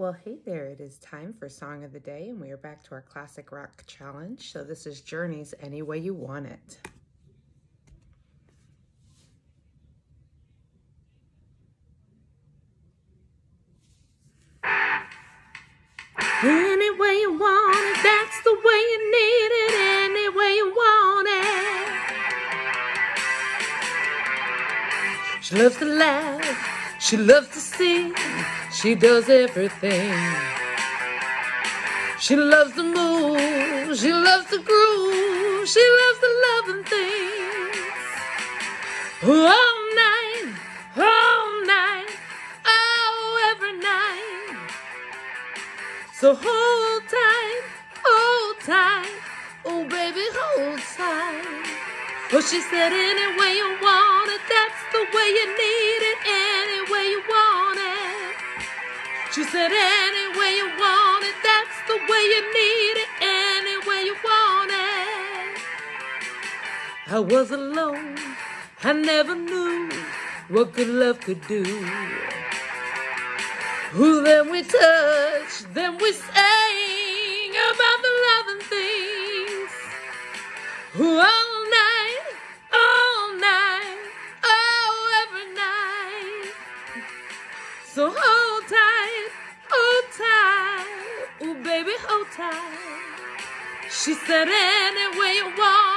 Well, hey there. It is time for Song of the Day, and we are back to our classic rock challenge. So, this is Journey's Any Way You Want It. Any way you want it, that's the way you need it, any way you want it. She loves to laugh, she loves to sing, she does everything. She loves to move, she loves to groove, she loves the loving things. All night, all night, oh, every night. So hold tight, hold tight, oh baby, hold tight. Oh, she said, any way you want it, that's the way you need She said, any way you want it, that's the way you need it, any way you want it. I was alone, I never knew what good love could do. Ooh, then we touched, then we sang about the loving things. Ooh, all night, all night, oh, every night. So tight. She said, any way you want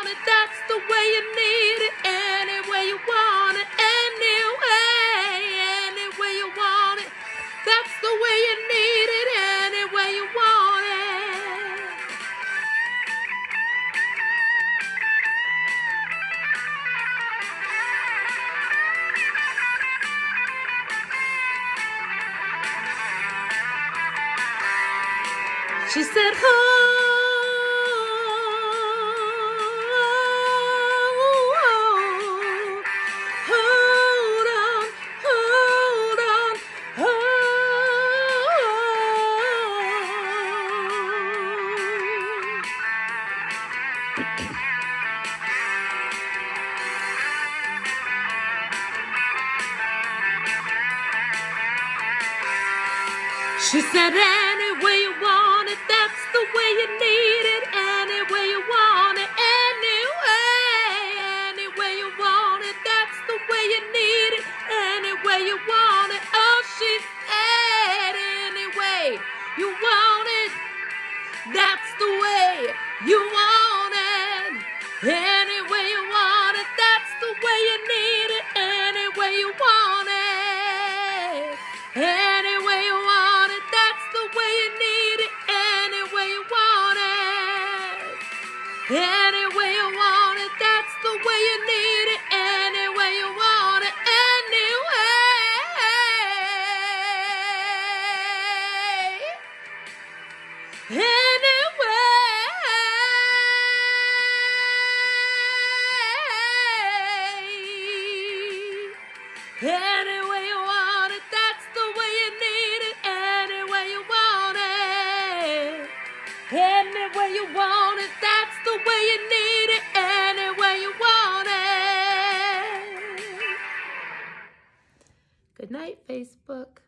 She said, hold, hold on, hold on, hold. She said, any way you want it, that's the way you need it. Any way you want it, anyway. Any way you want it, that's the way you need it. Any way you want it. Oh, she said, any way you want it, that's the way you Any way you want it, that's the way you need it. Any way you want it, anyway. Anyway. Any way you want it, that's the way you need it. Any way you want it. Any way you want it, Facebook.